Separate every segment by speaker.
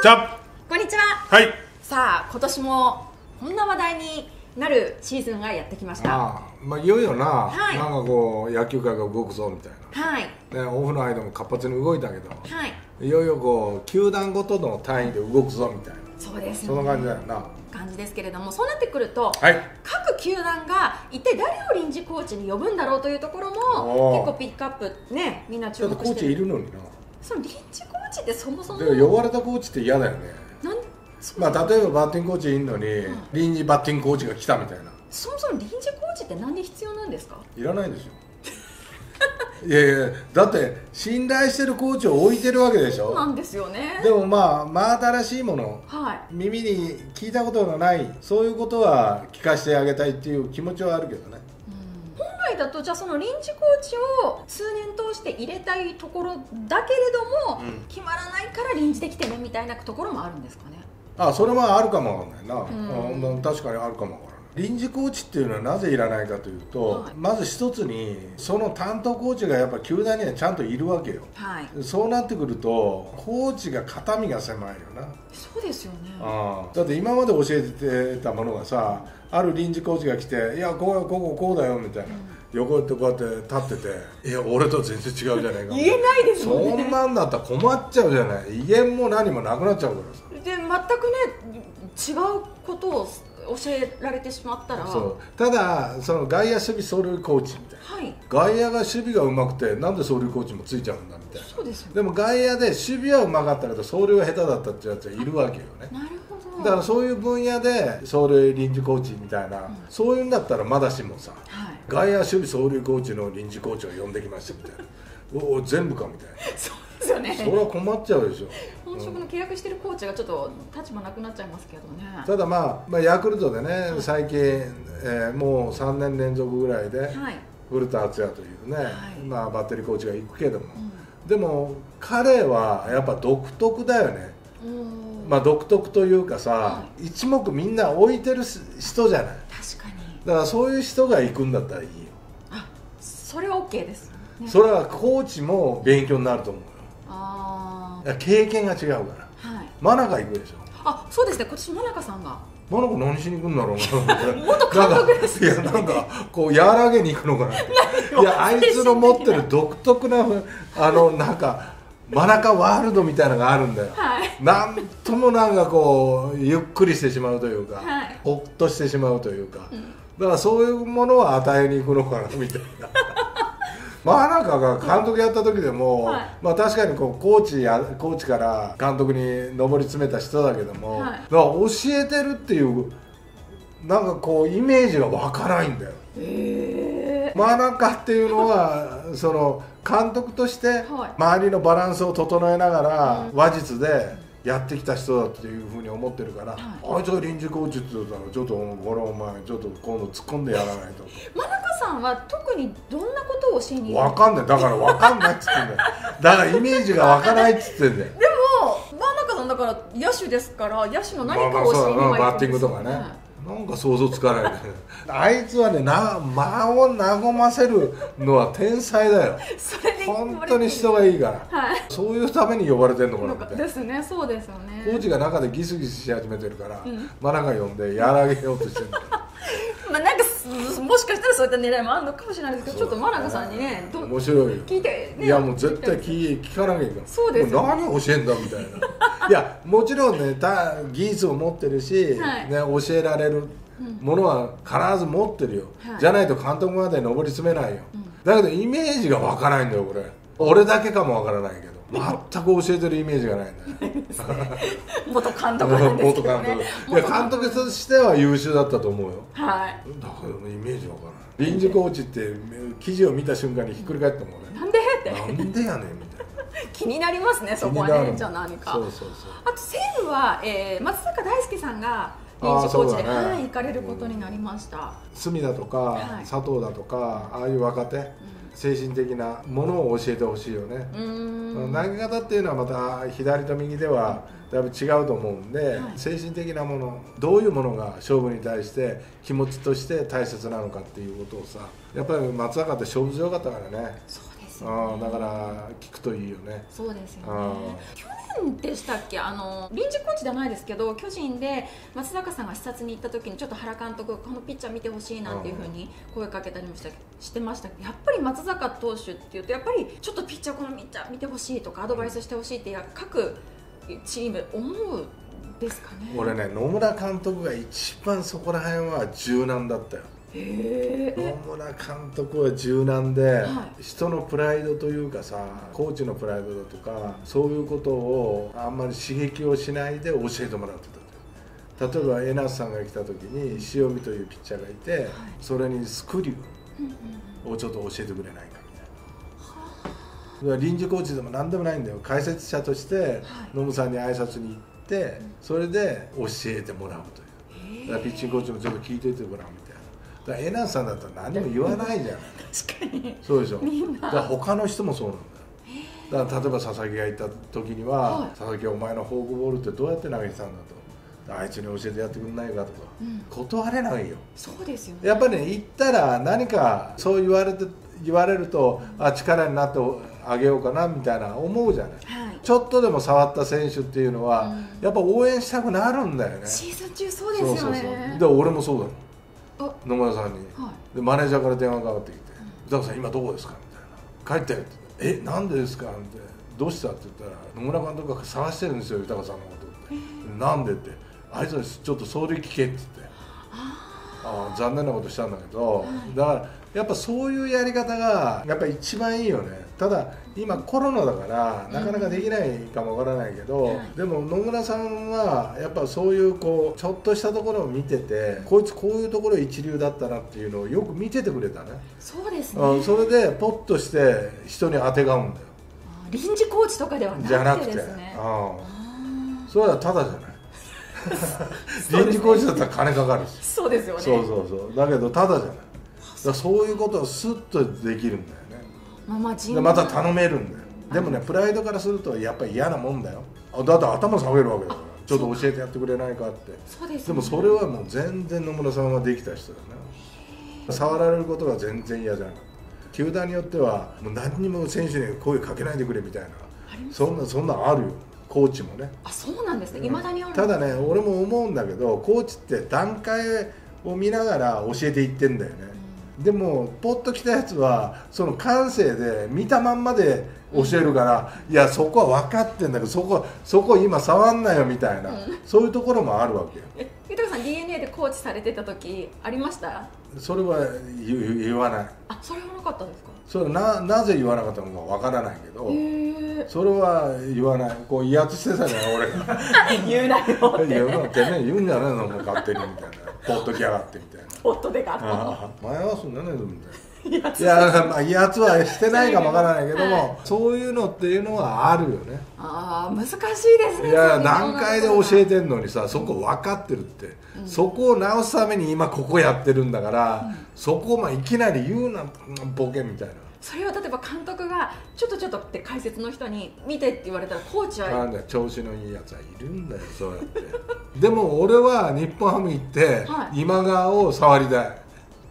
Speaker 1: じゃ
Speaker 2: こんにちは。
Speaker 1: はい。
Speaker 2: さあ今年もこんな話題になるシーズンがやってきました。
Speaker 1: ああまあいよいよな、
Speaker 2: はい。
Speaker 1: なんかこう野球界が動くぞみたい
Speaker 2: はい。
Speaker 1: な、ね、オフの間も活発に動いたけど
Speaker 2: はい。
Speaker 1: いよいよこう球団ごとの単位で動くぞみたいな。
Speaker 2: そうです
Speaker 1: そんな感じだよな。
Speaker 2: 感じですけれどもそうなってくると、
Speaker 1: はい。
Speaker 2: 各球団が一体誰を臨時コーチに呼ぶんだろうというところ
Speaker 1: お
Speaker 2: も
Speaker 1: ー。
Speaker 2: 結構ピックアップねみんな注
Speaker 1: ちょっとコーチいるのにな。
Speaker 2: その臨時コーチってそもそも
Speaker 1: でも呼ばれたコーチって嫌だよね。
Speaker 2: なんそ
Speaker 1: まあ例えばバッティングコーチいるのに、
Speaker 2: ん
Speaker 1: 臨時バッティングコーチが来たみたいな。
Speaker 2: そもそも臨時コーチって何で必要なんですか？
Speaker 1: いらないでしょ いやいやだって信頼してるコーチを置いてるわけでしょ。
Speaker 2: そうなんですよね。
Speaker 1: でもまあ真新しいもの
Speaker 2: はい。
Speaker 1: 耳に聞いたことのないそういうことは聞かせてあげたいっていう気持ちはあるけどね
Speaker 2: だとじゃあその臨時コーチを数年通して入れたいところだけれども、
Speaker 1: うん。
Speaker 2: 決まらないから臨時できてねみたいなところもあるんですかね？
Speaker 1: あそれはあるかもわかんないな、
Speaker 2: ん。
Speaker 1: うん確かにあるかもわからない臨時コーチっていうのはなぜいらないかというと、
Speaker 2: はい。
Speaker 1: まず一つにその担当コーチがやっぱ球団にはちゃんといるわけよ。
Speaker 2: はい。
Speaker 1: そうなってくるとコーチが肩身が狭いよな。
Speaker 2: そうですよね。
Speaker 1: だって今まで教えてたものがさある臨時コーチが来て「いやこここここうだよ」みたいな、横でこうやって立ってて「いや俺と全然違うじゃないか」
Speaker 2: 言えないですもんね。
Speaker 1: そんなんだったら困っちゃうじゃない。威厳も何もなくなっちゃうからさ
Speaker 2: で全くね違うことを教えられてしまったら。
Speaker 1: そう。ただその外野守備走塁コーチみたいな。
Speaker 2: はい。
Speaker 1: 外野が守備がうまくてなんで走塁コーチもついちゃうんだみたいな。
Speaker 2: そうですよ。
Speaker 1: でも外野で守備はうまかったけど走塁は下手だったってやつはいるわけよね。
Speaker 2: なるほど。
Speaker 1: だからそういう分野で走塁臨時コーチみたいな、そういうんだったらまだしもさ
Speaker 2: はい
Speaker 1: 外野守備走塁コーチの臨時コーチを呼んできましたみたいな。おお全部かみたい
Speaker 2: そうですよね。
Speaker 1: なそれは困っちゃうでしょ。
Speaker 2: 本職の契約してるコーチがちょっと立場なくなっちゃいますけどね。
Speaker 1: ただまあ、まあ、ヤクルトでね最近、えーもう3年連続ぐらいで
Speaker 2: はい。
Speaker 1: 古田敦也というね、
Speaker 2: はい。
Speaker 1: まあ、バッテリーコーチが行くけども、
Speaker 2: う
Speaker 1: でも彼はやっぱ独特だよね。まあ独特というかさ、
Speaker 2: は
Speaker 1: 一目みんな置いてる人じゃない。
Speaker 2: 確かに
Speaker 1: だからそういう人が行くんだったらいいよ。
Speaker 2: あそれは OK です、ね、
Speaker 1: それはコーチも勉強になると思うよ。
Speaker 2: あ
Speaker 1: いや経験が違うから。
Speaker 2: あはい。
Speaker 1: 真中行くでしょ。
Speaker 2: あそうですね。今年真中さんが。
Speaker 1: 真中何しに行くんだろうな。
Speaker 2: 元監督です
Speaker 1: いやなんかこう和らげに行くのかな いやあいつの持ってる独特なあのなんか真中ワールドみたいなのがあるんだよ。
Speaker 2: はい。
Speaker 1: なんともなんかこうゆっくりしてしまうというか、
Speaker 2: はい。
Speaker 1: ほっとしてしまうというか、
Speaker 2: ん
Speaker 1: だからそういうものを与えに行くのかなみたいな。真中が監督やった時でも、
Speaker 2: はい。
Speaker 1: まあ確かにこうコーチやコーチから監督に上り詰めた人だけども、
Speaker 2: はい。
Speaker 1: だから教えてるっていうなんかこうイメージが湧かないんだよ。
Speaker 2: え
Speaker 1: 真中っていうのはその監督として
Speaker 2: はい。
Speaker 1: 周りのバランスを整えながら
Speaker 2: うん。
Speaker 1: 話術でやってきた人だっていうふうに思ってるから、
Speaker 2: は
Speaker 1: あいつが臨時コーチって言ったらちょっとこれお前ちょっと今度突っ込んでやらないと。
Speaker 2: 真中さんは特にどんなことを教えに？行
Speaker 1: 分かんない。だから分かんないっつってんだよ。だからイメージが湧かないっつってんだよ。
Speaker 2: でも真中さんだから野手ですから野手の何かを教えに
Speaker 1: まあまあそう
Speaker 2: は
Speaker 1: バッティングとかね、
Speaker 2: ね
Speaker 1: なんか想像つかないね。あいつはねな間を和ませるのは天才だよ。
Speaker 2: それで
Speaker 1: 本当に人がいいから。
Speaker 2: はい。
Speaker 1: そういうために呼ばれてんのかな
Speaker 2: なんか
Speaker 1: みたいな
Speaker 2: ですね。そうですよね。
Speaker 1: コーチが中でギスギスし始めてるから、
Speaker 2: うん。
Speaker 1: 真中呼んで和らげようとしてる。
Speaker 2: まあなんかすもしかしたらそういった狙いもあるのかもしれないですけどちょっと真中さんにねど
Speaker 1: 面白い。よ
Speaker 2: 聞いて、ね、
Speaker 1: いやもう絶対聞聞かなきゃいけない。
Speaker 2: そうですよ
Speaker 1: も何を教えんだみたいな。いやもちろんねた技術を持ってるし、
Speaker 2: はい。
Speaker 1: ね、教えられるものは必ず持ってるよ、
Speaker 2: はい。
Speaker 1: じゃないと監督まで上り詰めないよ、
Speaker 2: うん
Speaker 1: だけどイメージが湧かないんだよこれ。俺だけかもわからないけど。全く教えてるイメージがないんだよ。
Speaker 2: 元監督なんです
Speaker 1: 元監
Speaker 2: けどね。
Speaker 1: 督。いや監督としては優秀だったと思うよ。
Speaker 2: はい。
Speaker 1: だからイメージわからない。臨時コーチって記事を見た瞬間にひっくり返ったもんね。
Speaker 2: なんで？って。
Speaker 1: なんでやねんみたいな。
Speaker 2: 気になりますねそこはね。じゃあ何か。
Speaker 1: そうそうそう。
Speaker 2: あと西武は、えー、松坂大輔さんが臨時コーチで、
Speaker 1: ね
Speaker 2: はい、行かれることになりました、
Speaker 1: 隅田とか、
Speaker 2: はい。
Speaker 1: 佐藤だとかああいう若手、精神的なものを教えてほしいよね、
Speaker 2: うーん。
Speaker 1: 投げ方っていうのはまた左と右ではだいぶ違うと思うんで、
Speaker 2: はい。
Speaker 1: 精神的なものどういうものが勝負に対して気持ちとして大切なのかっていうことをさやっぱり松坂って勝負強かったからね。
Speaker 2: そうですよ、ね、
Speaker 1: だから聞くといいよね。
Speaker 2: そうですよね。
Speaker 1: あ
Speaker 2: 去年年でしたっけ？あの臨時コーチじゃないですけど巨人で松坂さんが視察に行った時にちょっと原監督このピッチャー見てほしいなっていうふうに声かけたりもしたしてましたやっぱり松坂投手っていうとやっぱりちょっとピッチャーこのピッチャー見てほしいとかアドバイスしてほしいってや各チーム思うですかね。
Speaker 1: 俺ね野村監督が一番そこら辺は柔軟だったよ。
Speaker 2: へ
Speaker 1: 野
Speaker 2: え。
Speaker 1: 村監督は柔軟で、
Speaker 2: は
Speaker 1: 人のプライドというかさコーチのプライドだとかそういうことをあんまり刺激をしないで教えてもらってたと例えば江夏さんが来た時に塩見というピッチャーがいて、それにスクリューをちょっと教えてくれないかみたいな。臨時コーチでも何でもないんだよ。解説者として野村さんに挨拶に行ってそれで教えてもらうという。だからピッチングコーチもちょっと聞いててごらん。みたいなだから江夏さんだったら何も言わないじゃない。
Speaker 2: 確かに。
Speaker 1: そうでしょ。
Speaker 2: みんな。
Speaker 1: だから他の人もそうなんだよ。だから例えば佐々木がいた時には、
Speaker 2: はい。
Speaker 1: 佐々木お前のフォークボールってどうやって投げてたんだと。あいつに教えてやってくんないかとか、
Speaker 2: うん。
Speaker 1: 断れないよ。
Speaker 2: そうですよね。
Speaker 1: やっぱりね行ったら何かそう言われて言われるとあ力になってあげようかなみたいな思うじゃない。
Speaker 2: はい。
Speaker 1: ちょっとでも触った選手っていうのは、
Speaker 2: うん。
Speaker 1: やっぱ応援したくなるんだよね。
Speaker 2: シーズン中そうですよね。
Speaker 1: で俺もそうだ野村さんに、
Speaker 2: はい。
Speaker 1: でマネージャーから電話かかってきて「宇多さん今どこですか?」みたいな「帰って」って言って「えなんでですか?」って「どうした?」って言ったら「野村監督が探してるんですよ豊さんのこと」って「なんで?」って「あいつにちょっと総理聞け」って言って。ああ残念なことしたんだけど、だからやっぱそういうやり方がやっぱ一番いいよねただ今コロナだからなかなかできないかもわからないけど、
Speaker 2: はい。
Speaker 1: でも野村さんはやっぱそういうこうちょっとしたところを見ててこいつこういうところ一流だったなっていうのをよく見ててくれたね、
Speaker 2: そうですね。
Speaker 1: うん、それでポッとして人にあてがうんだよ。
Speaker 2: あ臨時コーチとかでは
Speaker 1: じゃなくて
Speaker 2: なくて。ですね
Speaker 1: うん。
Speaker 2: あ
Speaker 1: それはただじゃない。臨時コーチだったら金かかるし。
Speaker 2: ーそうですよね。
Speaker 1: そうそうそう。だけどただじゃない。だそういうことはスッとできるんだよでまた頼めるんだよ。でもねプライドからするとやっぱり嫌なもんだよ。あだって頭下げるわけだから。ちょっと教えてやってくれないかって。
Speaker 2: そうでね。
Speaker 1: でもそれはもう全然野村さんはできた人だな触られることが全然嫌じゃない球団によってはもう何にも選手に声かけないでくれみたいな。そんなそんなんあるよ。コーチもね。
Speaker 2: あそうなんですね。いまだにある
Speaker 1: ただね俺も思うんだけどコーチって段階を見ながら教えていってんだよね、でもポッときたやつはその感性で見たまんまで教えるから、いやそこは分かってんだけどそこそこ今触んなよみたいな、そういうところもあるわけよ。
Speaker 2: え豊さん DNA でコーチされてた時ありました？
Speaker 1: それは言言言わない。
Speaker 2: あそれはなかったんですか？
Speaker 1: それななぜ言わなかったのか分からないけど、それは言わない。こう威圧してたじゃない俺が。
Speaker 2: 言うなよっ
Speaker 1: いや
Speaker 2: て
Speaker 1: まあてめえ言うんじゃねえのもう勝手にみたいな。ポッときやがってみたいな。
Speaker 2: 夫でが
Speaker 1: ああ前はそんなねみたいないやまあ威圧はしてないかもわからないけども、そういうのっていうのはあるよね。
Speaker 2: ああ難しいですね
Speaker 1: いや
Speaker 2: そういう
Speaker 1: 段階で教え
Speaker 2: て
Speaker 1: てんのにさそこ分かってるって、そこを直すために今ここやってるんだから、そこをまあいきなり言うなボケみたいな。
Speaker 2: それを例えば監督がちょっとちょっとって解説の人に見てって言われたらコーチは
Speaker 1: なんだよ調子のいいやつはいるんだよそうやって。でも俺は日本ハム行って、
Speaker 2: はい。
Speaker 1: 今川を触りたい。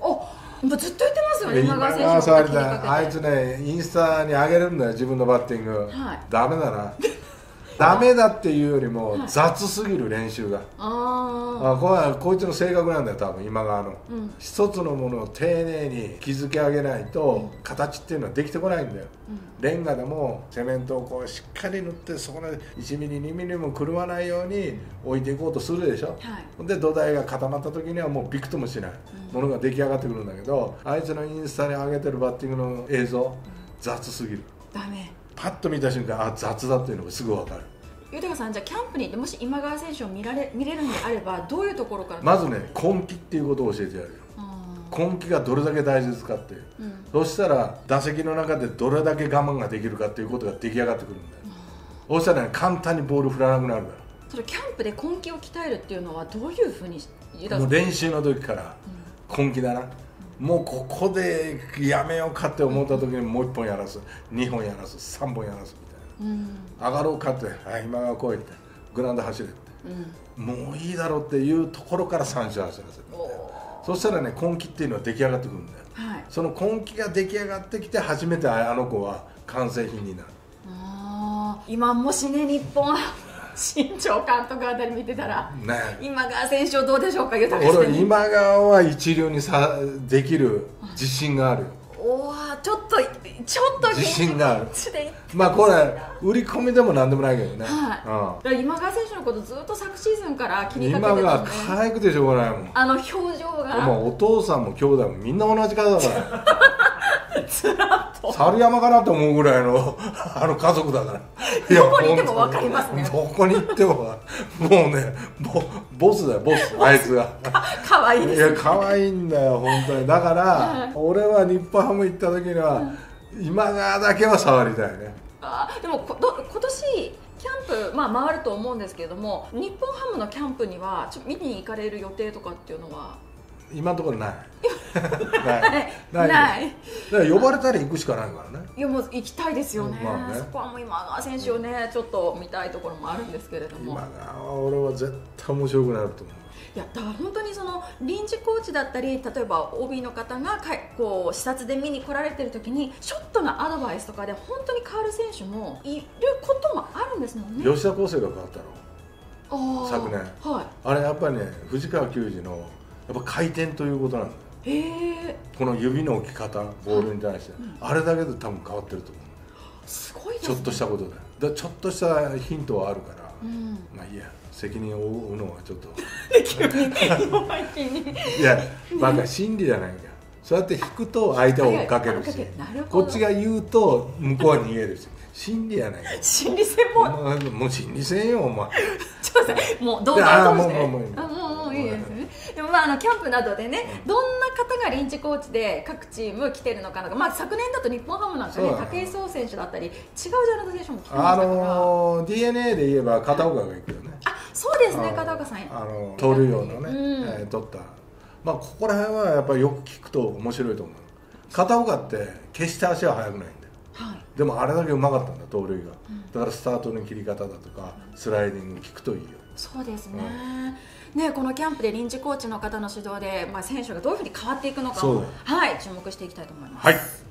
Speaker 2: おもうずっと言ってますよね今川選手
Speaker 1: あいつねインスタに上げるんだよ自分のバッティング、
Speaker 2: はい。
Speaker 1: ダメだなダメだっていうよりも
Speaker 2: はい。
Speaker 1: 雑すぎる練習が、
Speaker 2: あ
Speaker 1: あこれはこいつの性格なんだよ多分今川の、
Speaker 2: うん。
Speaker 1: 一つのものを丁寧に築き上げないと形っていうのはできてこないんだよ、レンガでもセメントをこうしっかり塗ってそこで1ミリ2ミリも狂わないように置いていこうとするでしょ、
Speaker 2: はい。
Speaker 1: で土台が固まった時にはもうびくともしない。ものが出来上がってくるんだけどあいつのインスタに上げてるバッティングの映像雑すぎる。
Speaker 2: ダメ
Speaker 1: パッと見た瞬間あ雑だっていうのがすぐ分かる。
Speaker 2: 豊さんじゃあキャンプに行ってもし今川選手を見られ見れるんであればどういうところから？
Speaker 1: まずね根気っていうことを教えてやる。よ
Speaker 2: あ
Speaker 1: 根気がどれだけ大切かっていう。
Speaker 2: ん。
Speaker 1: そしたら打席の中でどれだけ我慢ができるかっていうことが出来上がってくるんだよ。そしたらね簡単にボール振らなくなるか
Speaker 2: それキャンプで根気を鍛えるっていうのはどういうふうに
Speaker 1: も
Speaker 2: さ
Speaker 1: うん練習の時から根気だなもうここでやめようかって思った時にもう1本やらす。2本やらす。3本やらすみたいな。
Speaker 2: うん。
Speaker 1: 上がろうかって「はい今川来い」ってグラウンド走れって。
Speaker 2: うん。
Speaker 1: もういいだろうっていうところから三振走らせる
Speaker 2: お
Speaker 1: そしたらね根気っていうのは出来上がってくるんだよ。
Speaker 2: はい。
Speaker 1: その根気が出来上がってきて初めてあの子は完成品になる
Speaker 2: 今もしね日本新庄監督あたり見てたら
Speaker 1: ね。
Speaker 2: 今川選手をどうでしょうか豊か
Speaker 1: 俺今川は一流にさできる自信がある。よ
Speaker 2: おおちょっとちょっと
Speaker 1: 自信がある。まあこれ売り込みでもなんでもないけどね、
Speaker 2: はい、だから今川選手のことずっと昨シーズンから気
Speaker 1: うん、
Speaker 2: にかけ
Speaker 1: 今川
Speaker 2: てたんで。
Speaker 1: 可愛くてしょうがないもん。
Speaker 2: あの表情が。
Speaker 1: もうお父さんも兄弟もみんな同じ方だから
Speaker 2: ずらっと。
Speaker 1: 猿山かなと思うぐらいの あの家族だから。い
Speaker 2: どこにいても分かりますね。
Speaker 1: どこに行ってももうねボボスだよボスあいつが。
Speaker 2: 可愛いです
Speaker 1: いや可愛いんだよ本当に。だから、
Speaker 2: はい。
Speaker 1: 俺は日本ハム行った時には、今川だけは触りたいね。
Speaker 2: あでもこど今年キャンプ、まあ、回ると思うんですけれども日本ハムのキャンプにはちょ見に行かれる予定とかっていうのは
Speaker 1: 今のところない。
Speaker 2: ない。ない。
Speaker 1: だから呼ばれたら行くしかないからね。
Speaker 2: いやもう行きたいですよね,、
Speaker 1: まあね。
Speaker 2: そこはもう今川選手をねちょっと見たいところもあるんですけれども。
Speaker 1: 今川は俺は絶対面白くなると思う。
Speaker 2: いやだから本当にその臨時コーチだったり例えば OB の方がかいこう視察で見に来られてる時にショットのアドバイスとかで本当に変わる選手もいることもあるんですもんね。
Speaker 1: 吉田康生が変わったの。昨年。
Speaker 2: は
Speaker 1: あれやっぱりね藤川球児のやっぱ回転ということなんだよ。
Speaker 2: い、へえ。
Speaker 1: この指の置き方ボールに対して、
Speaker 2: うん。
Speaker 1: あれだけで多分変わってると思
Speaker 2: すごい
Speaker 1: ちょっとしたことで。ちょっとしたヒントはあるから、
Speaker 2: うん。
Speaker 1: まあいいや責任を負うのはちょっと。
Speaker 2: 急に弱い気に
Speaker 1: いやバカ心理じゃないんだよ。そうやって引くと相手を追っかけるし。こっちが言うと向こうは逃げるし。心理やないか
Speaker 2: 心理戦も。
Speaker 1: もう心理戦よお前。
Speaker 2: ちょっともう動画を通して？
Speaker 1: いやもうもうもう。
Speaker 2: いいです。ねでもまああのキャンプなどでねどんな方が臨時コーチで各チーム来てるのかなまあ昨年だと日本ハムなんかね武井壮選手だったり違うジャンルの選手も来てま
Speaker 1: あ
Speaker 2: したから。
Speaker 1: のー DNA で言えば片岡が行くよね。
Speaker 2: あそうですね片岡さん。
Speaker 1: あの盗塁王のね、
Speaker 2: うん。
Speaker 1: えー取った。まあここら辺はやっぱりよく聞くと面白いと思う片岡って決して足は速くないんだよ。
Speaker 2: はい。
Speaker 1: でもあれだけうまかったんだ盗塁が、
Speaker 2: うん。
Speaker 1: だからスタートの切り方だとかスライディング聞くといいよ。
Speaker 2: そうですね、ねこのキャンプで臨時コーチの方の指導で、まあ、選手がどういうふうに変わっていくのかを
Speaker 1: そう。だよ
Speaker 2: はい注目していきたいと思います。
Speaker 1: はい